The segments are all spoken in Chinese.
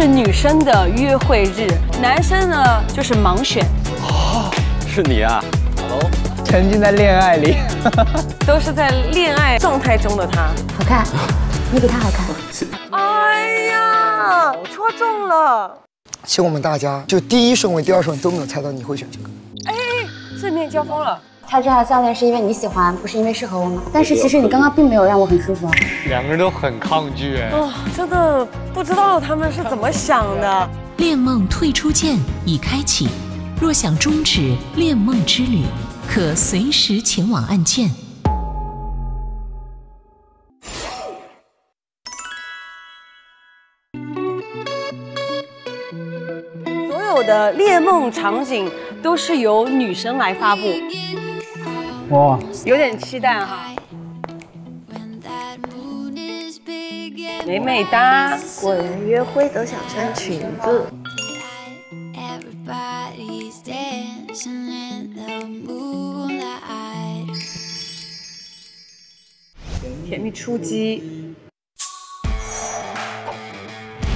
是女生的约会日，男生呢就是盲选，哦 是你啊？Hello，沉浸在恋爱里。都是在恋爱状态中的他。好看，你比他好看。哎呀，戳中了！其实我们大家就第一顺位、第二顺位都没有猜到你会选这个。哎，正面交锋了。挑这条项链是因为你喜欢，不是因为适合我吗？但是其实你刚刚并没有让我很舒服啊。两个人都很抗拒哎。哦，真的不知道他们是怎么想的。恋梦退出键已开启，若想终止恋梦之旅，可随时前往按键。所有的恋梦场景都是由女生来发布，哇，有点期待哈。美美哒，果然约会都想穿裙子。甜蜜出击，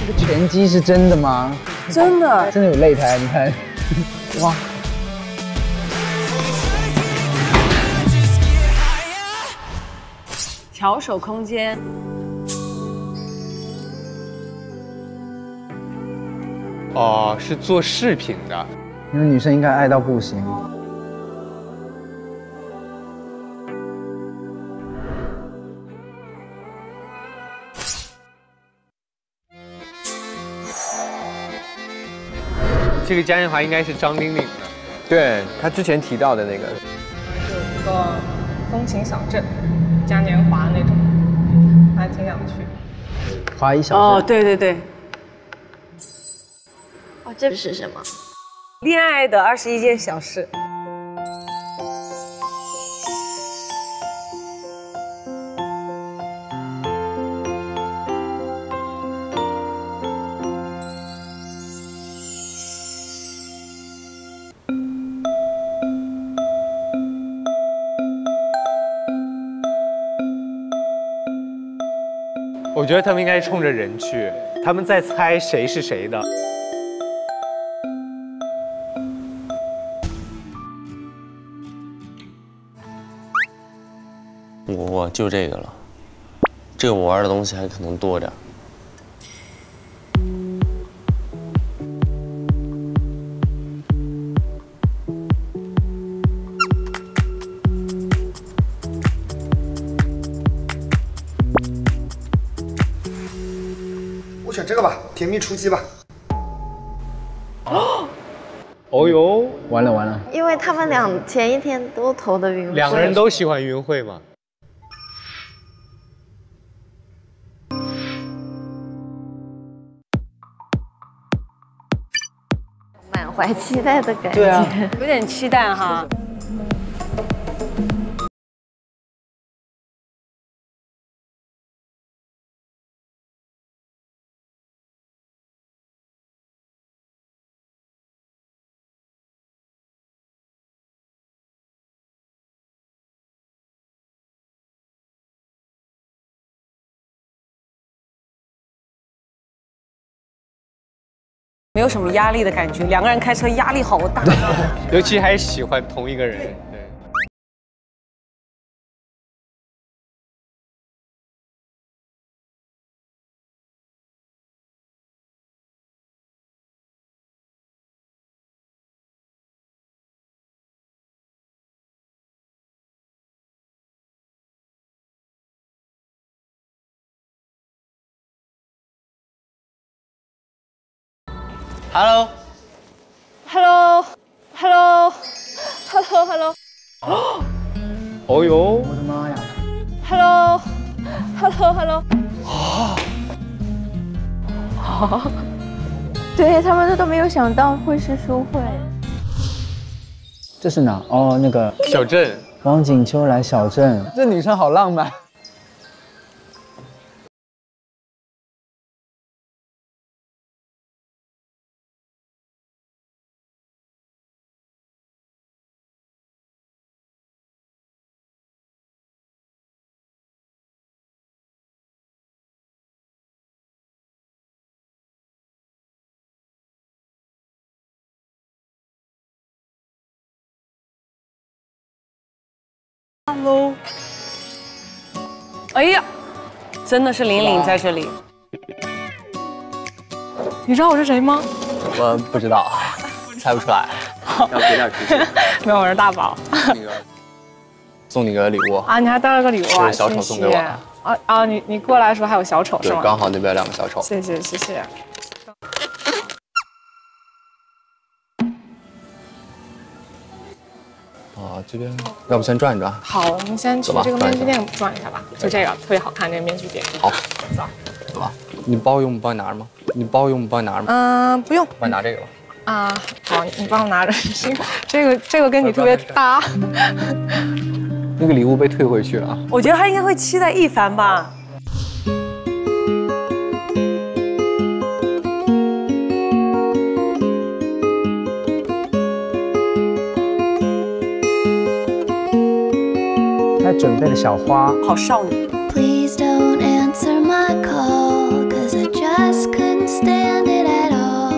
这个拳击是真的吗？真的真的有擂台，你看，哇，巧手空间。哦，是做饰品的，因为女生应该爱到不行。这个嘉年华应该是张玲玲的，对她之前提到的那个。有一个风情小镇，嘉年华那种，还挺想去。华谊小哦，对对对，哦，这是什么？恋爱的二十一件小事。我觉得他们应该冲着人去，他们在猜谁是谁的。我我就这个了，这个我玩的东西还可能多点选这个吧，甜蜜出击吧。哦呦，完了完了，因为他们俩前一天都投的云，两个人都喜欢云慧嘛？满怀期待的感觉。对啊有点期待哈。没有什么压力的感觉，两个人开车压力好大。尤其还喜欢同一个人，对。Hello，Hello，Hello，Hello，Hello，哦呦，我的妈呀！Hello，Hello，Hello。对他们都没有想到会是舒慧。这是哪？哦，那个小镇，王景秋来小镇，这女生好浪漫。Hello。哎呀，真的是玲玲在这里。你知道我是谁吗？我不知道，猜不出来。要给点提示。没有，我是大宝。那个，送你个礼物啊！你还带了个礼物啊？是小丑送给我的。啊啊！你你过来的时候还有小丑是吗？对，刚好那边有两个小丑。谢谢谢谢。这边要不先转一转？好，我们先去这个面具店转一下吧。就这个特别好看，这个面具店。好，走，走吧。你包用不帮你拿着吗？你包用不帮你拿着吗？嗯，不用。帮你拿这个吧。啊，好，你帮我拿着。这个这个跟你特别搭。那个礼物被退回去了啊。我觉得他应该会期待一番吧。他准备的小花，好少女。Please don't answer my call, cause I just couldn't stand it at all.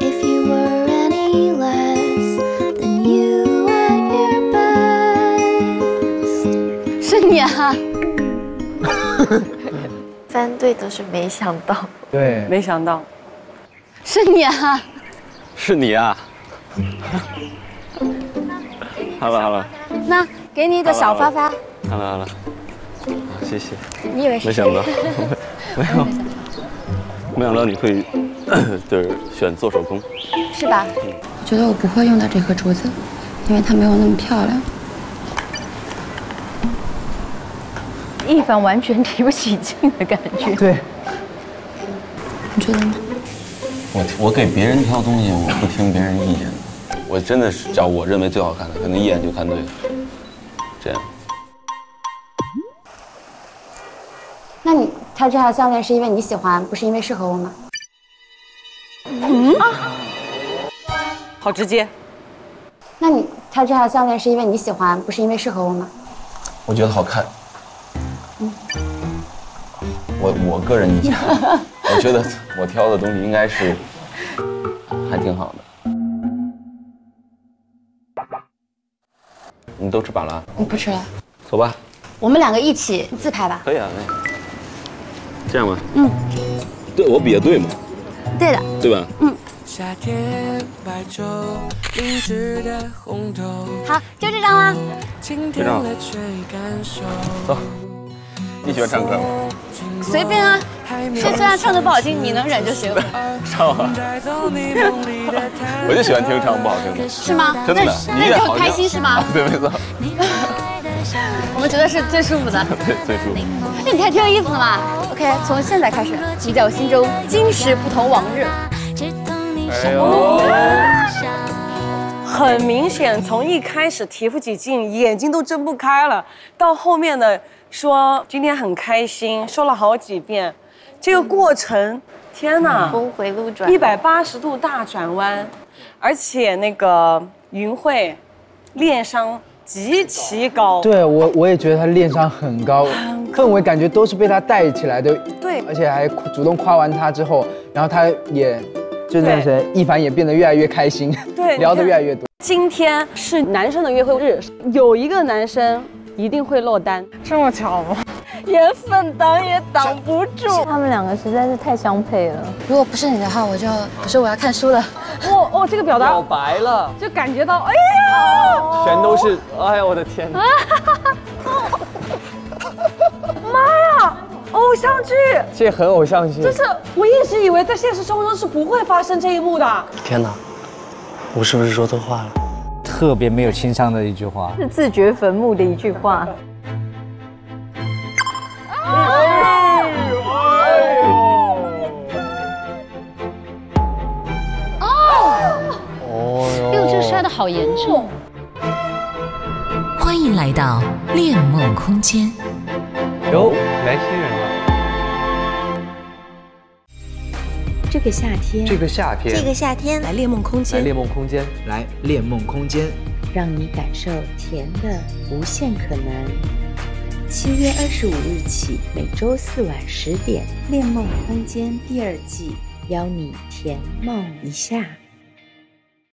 If you were any less than you at your best. 是你啊！三对都是没想到，对，没想到，是你啊！是你啊！好了好了，那。给你一个小发发。好了好了，谢谢。你以为是？没想到，没有，没想到你会 就是选做手工，是吧？我觉得我不会用到这颗珠子，因为它没有那么漂亮。一凡完全提不起劲的感觉。对。你觉得呢？我我给别人挑东西，我不听别人意见的。我真的是找我认为最好看的，可能一眼就看对了。这样，那你挑这条项链是因为你喜欢，不是因为适合我吗？嗯，好直接。那你挑这条项链是因为你喜欢，不是因为适合我吗？我觉得好看。嗯，我我个人意见，我觉得我挑的东西应该是还挺好的。你都吃饱了？我不吃了。走吧。我们两个一起自拍吧。可以啊，这样吧。嗯。对，我比的对吗？对的。对吧？嗯。好，就这张啦。这张。走。你喜欢唱歌吗？随便啊。这虽然唱的不好听，你能忍就行。唱啊！我就喜欢听唱不好听的。是吗？真的，那你很开心是吗？对，没错。我们觉得是最舒服的。对，最舒服。那，你还挺有意思的嘛。OK，从现在开始，你在我心中今时不同往日。哎呦！很明显，从一开始提不起劲，眼睛都睁不开了，到后面的说今天很开心，说了好几遍。这个过程，天哪，峰回路转，一百八十度大转弯，而且那个云慧，恋商极其高。对我，我也觉得他恋商很高，氛围感觉都是被他带起来的。对，而且还主动夸完他之后，然后他也，就那谁，一凡也变得越来越开心，对，聊得越来越多。今天是男生的约会日，有一个男生一定会落单，这么巧吗？缘分挡也挡不住，他们两个实在是太相配了。如果不是你的话，我就不是我要看书了。哦哦，这个表达表白了，就感觉到哎呀，全都是哎呀，我的天！妈呀，偶像剧，这很偶像剧。就是我一直以为在现实生活中是不会发生这一幕的。天哪，我是不是说错话了？特别没有情商的一句话，是自掘坟墓的一句话。好严重！欢迎来到恋梦空间。哟，来新人这个夏天，这个夏天，这个夏天，来恋梦空间，来恋梦空间，来恋梦空间，让你感受甜的无限可能。七月二十五日起，每周四晚十点，《恋梦空间》第二季，邀你甜梦一下。